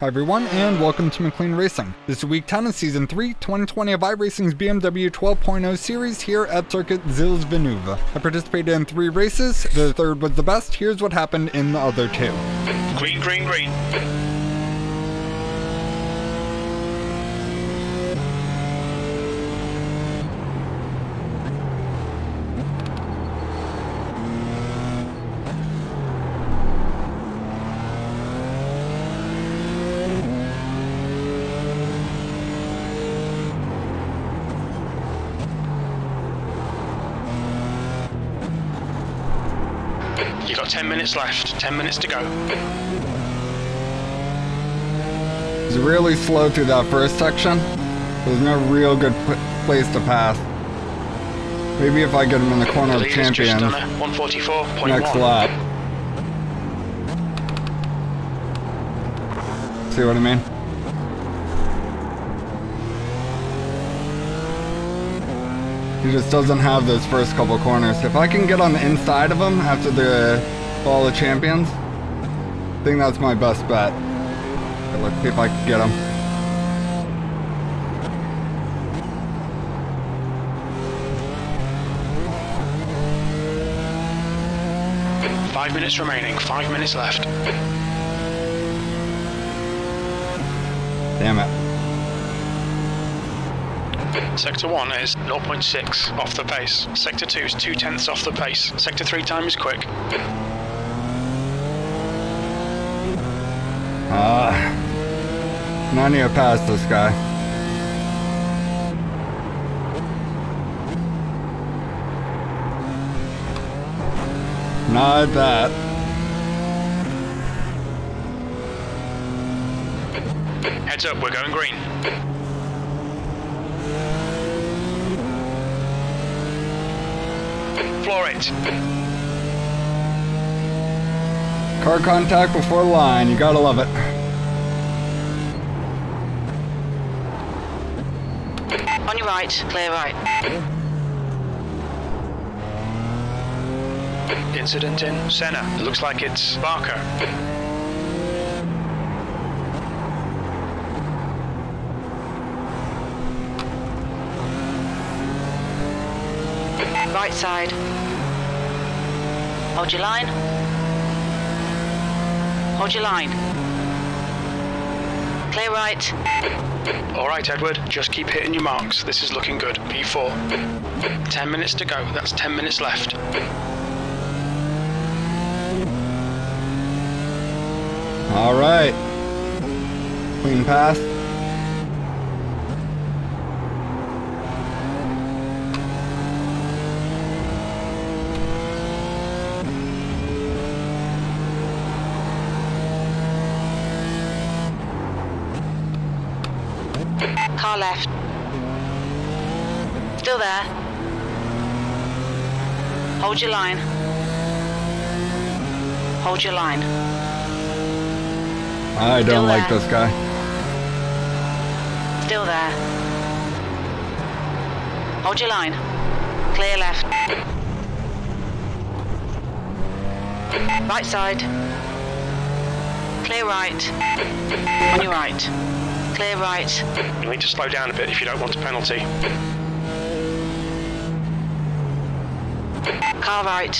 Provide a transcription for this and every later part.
Hi everyone, and welcome to McLean Racing. This is week 10 of season 3, 2020 of iRacing's BMW 12.0 series here at Circuit Gilles Villeneuve. I participated in three races, the third was the best, here's what happened in the other two. Green, green, green. You got 10 minutes left, 10 minutes to go. It's really slow through that first section. There's no real good p- place to pass. Maybe if I get him in the corner The of champions, done 144.1. next lap. See what I mean? He just doesn't have those first couple corners. If I can get on the inside of him after the Wall of Champions, I think that's my best bet. Okay, let's see if I can get him. Five minutes remaining, five minutes left. Damn it. Sector 1 is 0.6 off the pace. Sector 2 is 2 tenths off the pace. Sector 3 time is quick. Ah. Not need to pass this guy. Not that. Heads up, we're going green. Floor it. Car contact before the line. You gotta love it. On your right, clear right. Incident in Senna. Looks like it's Barker. Right side. Hold your line. Hold your line. Clear right. All right, Edward, just keep hitting your marks. This is looking good. P4. 10 minutes to go. That's 10 minutes left. All right. Clean pass. Car left. Still there. Hold your line. Hold your line. I Still don't like this guy. Still there. Hold your line. Clear left. Right side. Clear right. On your right. Clear right. You need to slow down a bit if you don't want a penalty. Car right.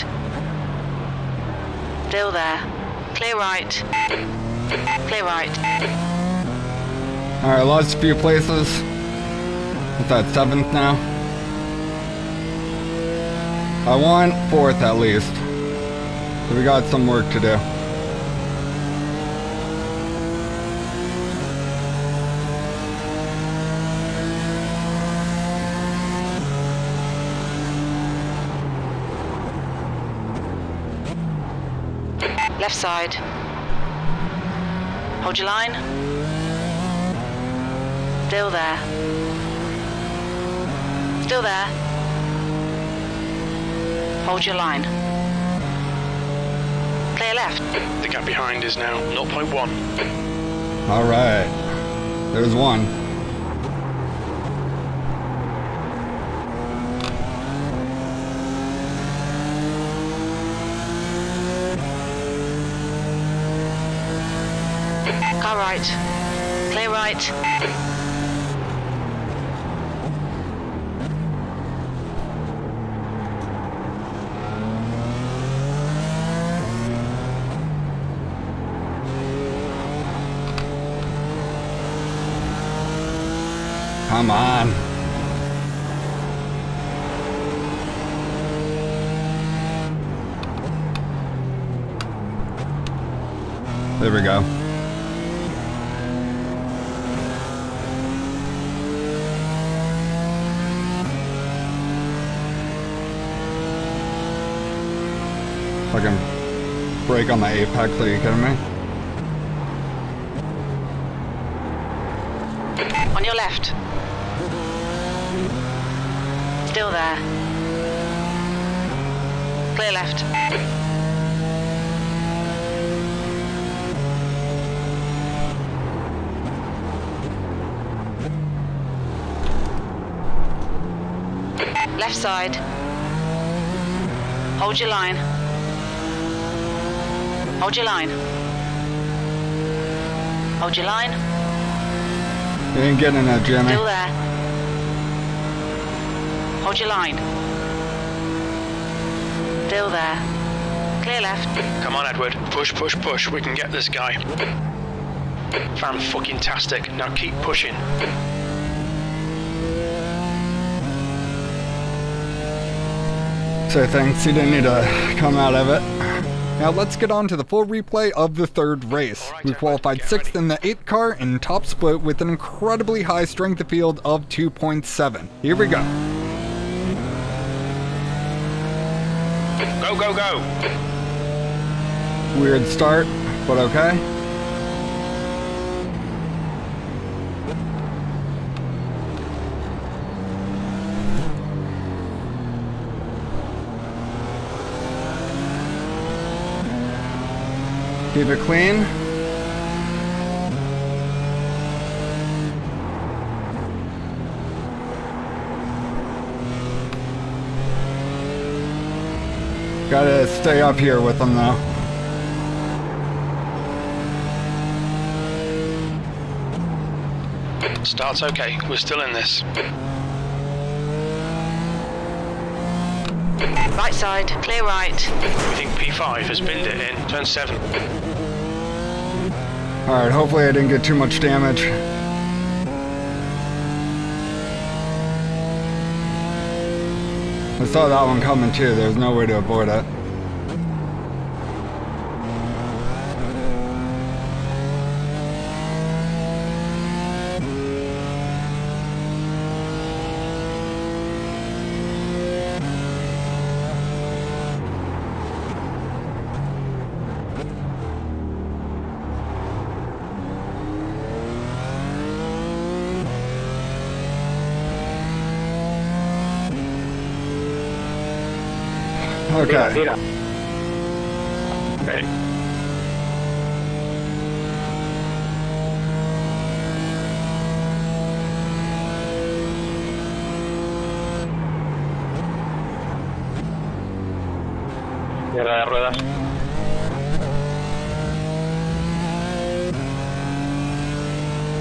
Still there. Clear right. Clear right. All right, lost a few places. What's that, seventh now? I want fourth at least. So we got some work to do. Side. Hold your line. Still there. Still there. Hold your line. Clear left. The gap behind is now 0.1. All right. There's one. Car right. Clear right. Come on. There we go. Fucking break on the apex, are you kidding me? On your left. Still there. Clear left. Left side. Hold your line. Hold your line. Hold your line. You ain't getting that, Jimmy. Eh? Still there. Hold your line. Still there. Clear left. Come on, Edward. Push, push, push. We can get this guy. Fan fucking tastic. Now keep pushing. So thanks, he didn't need to come out of it. Now let's get on to the full replay of the third race. We qualified 6th in the 8th car in top split with an incredibly high strength of field of 2.7. Here we go. Go, go, go. Weird start, but okay. Keep it clean. Gotta stay up here with them though. Start's okay. We're still in this. Right side. Clear right. We think P5 has binned it in turn 7. Alright, hopefully I didn't get too much damage. I saw that one coming too, there's no way to avoid it. Okay. Tira. Ok. Tierra de ruedas.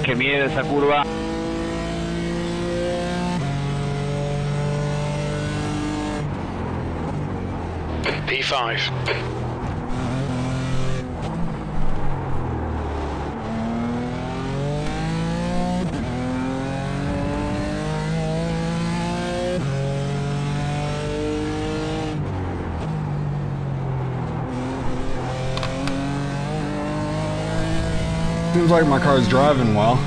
Que mide esa curva. P5. Seems like my car's driving well.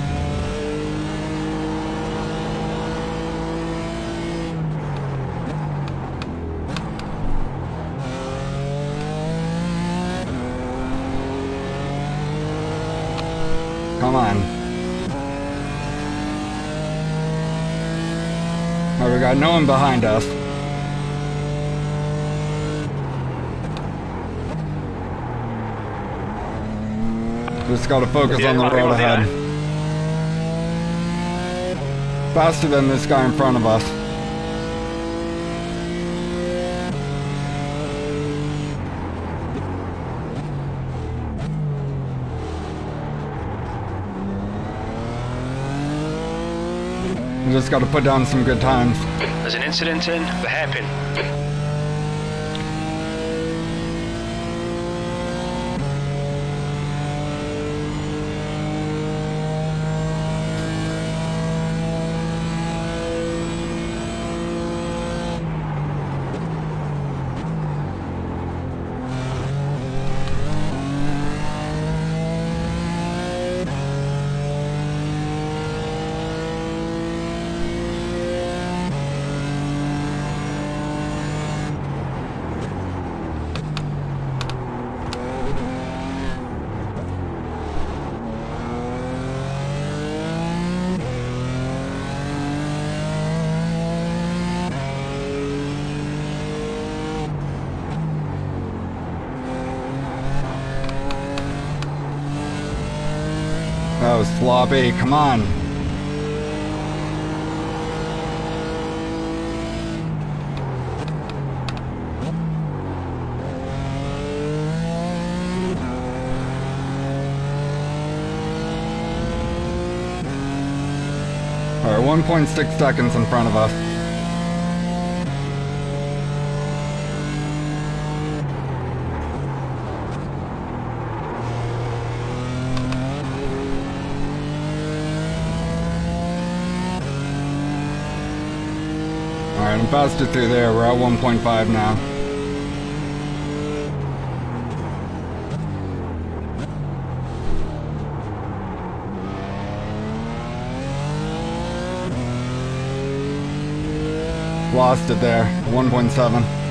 Come on. Oh, we got no one behind us. Just gotta focus on the road ahead. Faster than this guy in front of us. You just got to put down some good times. There's an incident in the hairpin. Was sloppy. Come on. All right, 1.6 seconds in front of us. Faster through there. We're at 1.5 now. Lost it there. 1.7.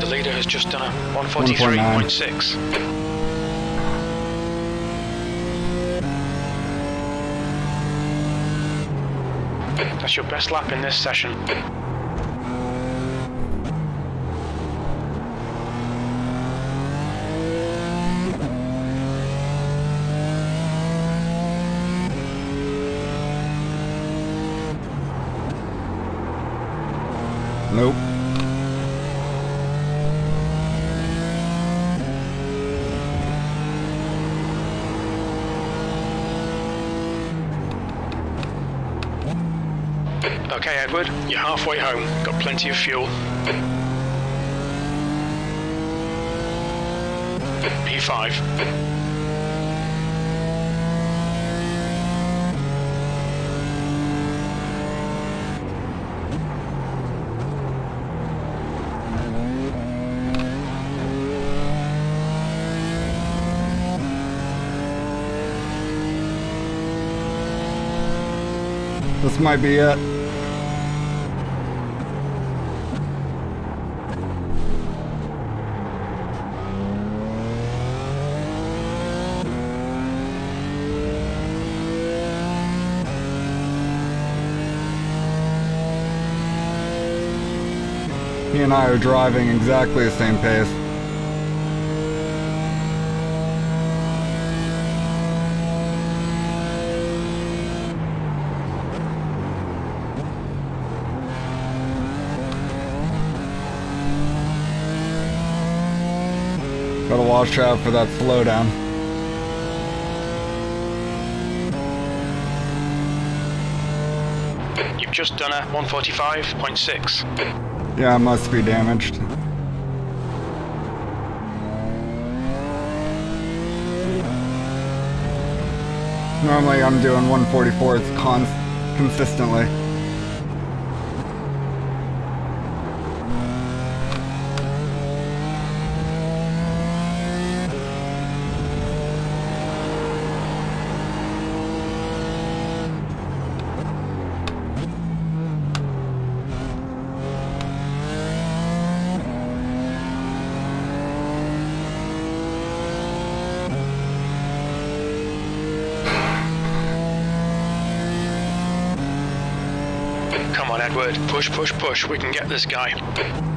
The leader has just done a 143.6. That's your best lap in this session. Okay, Edward, you're halfway home. Got plenty of fuel. P5. This might be it. And I are driving exactly the same pace. Gotta watch out for that slowdown. You've just done a 145.6. Yeah, it must be damaged. Normally I'm doing 144s con consistently. Come on, Edward. Push, push, push. We can get this guy.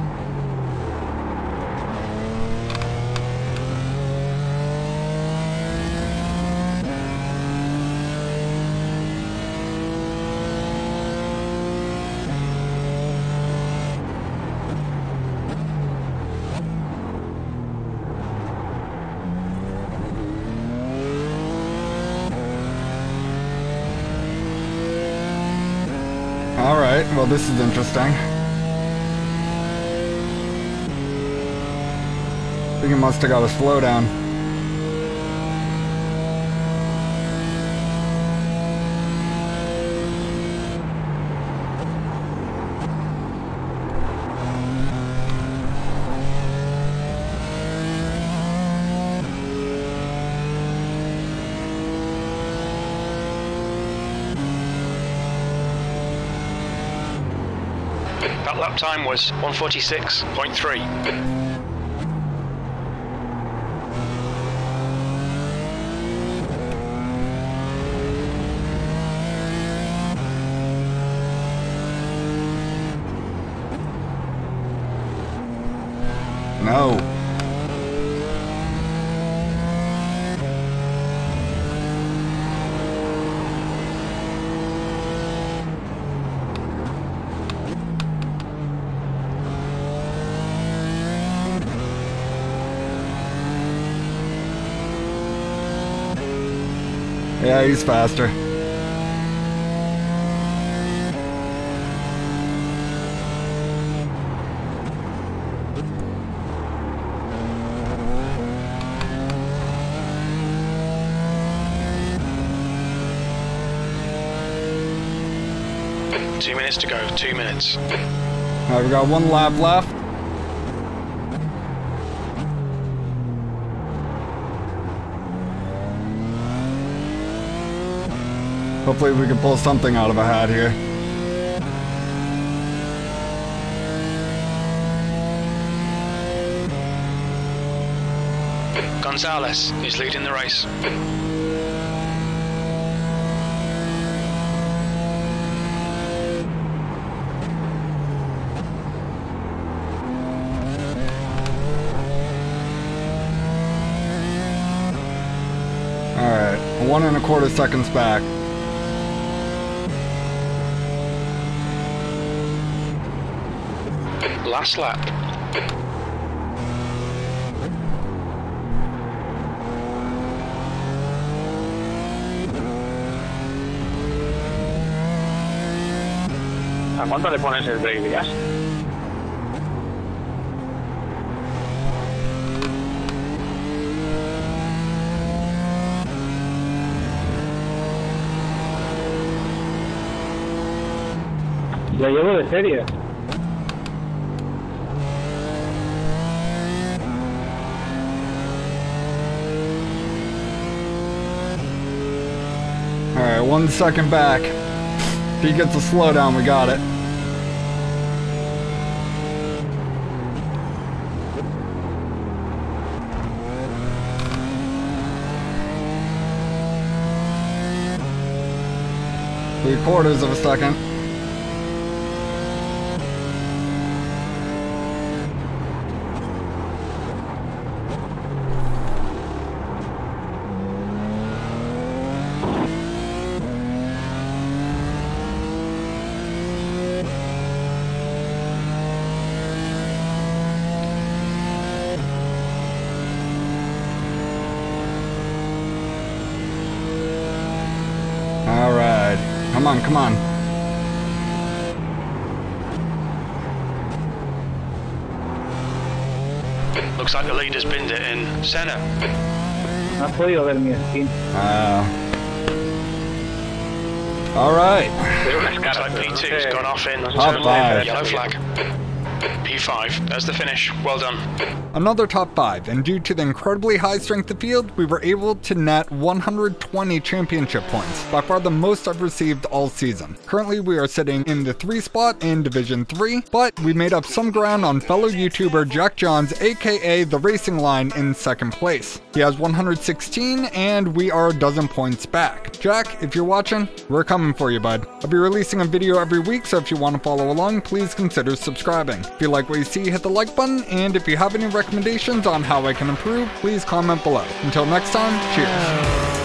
Oh, this is interesting. I think it must have got a slowdown. That lap time was 146.3. No. Yeah, he's faster. Two minutes to go, two minutes. Alright, we got one lap left. Hopefully we can pull something out of a hat here. Gonzalez is leading the race. One and a quarter seconds back. Last lap. ¿A cuánto le pones el break de gas? Lo llevo de serie. One second back. If he gets a slowdown, we got it. Three quarters of a second. Alright. Come on. Looks like the leader's binned it in. Senna. No has podido ver mi skin. Uh, Alright. Looks like P2's gone off in Top five. yellow flag. P5, That's the finish. Well done. Another top 5, and due to the incredibly high strength of field, we were able to net 120 championship points, by far the most I've received all season. Currently, we are sitting in the 3 spot in Division 3, but we made up some ground on fellow YouTuber Jack Johns, aka The Racing Line, in second place. He has 116, and we are a dozen points back. Jack, if you're watching, we're coming for you, bud. I'll be releasing a video every week, so if you want to follow along, please consider subscribing. If you like what you see, hit the like button, and if you have any recommendations on how I can improve, please comment below. Until next time, cheers. Oh.